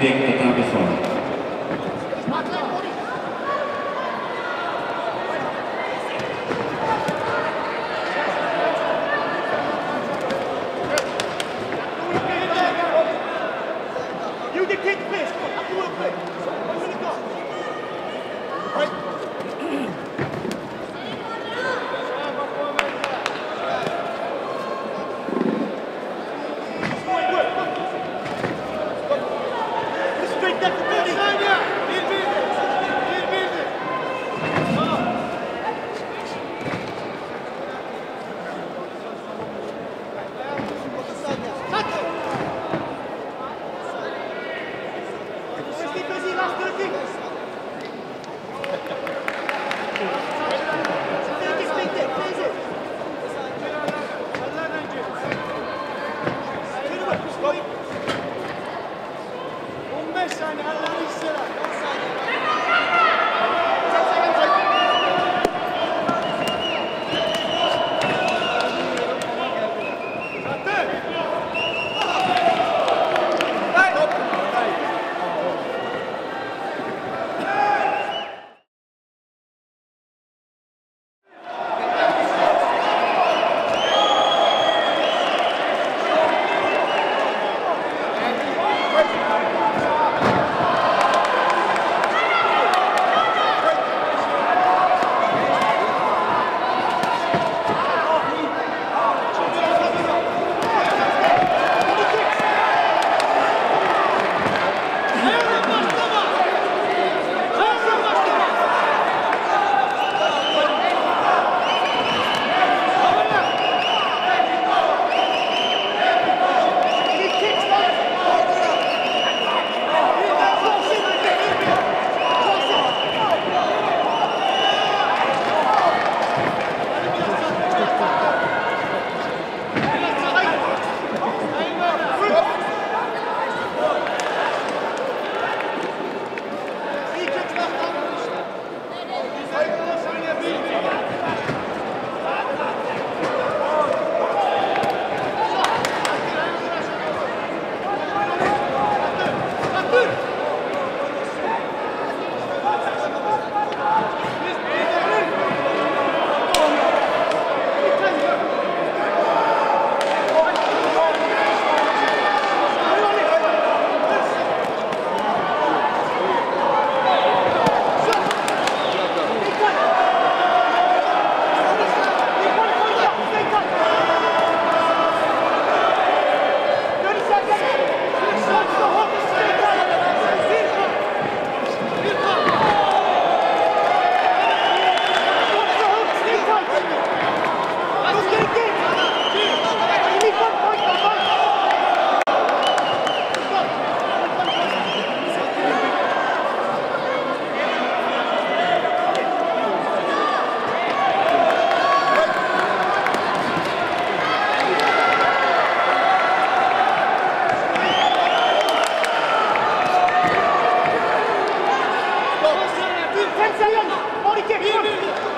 leading Ryan, Monique, Ryan.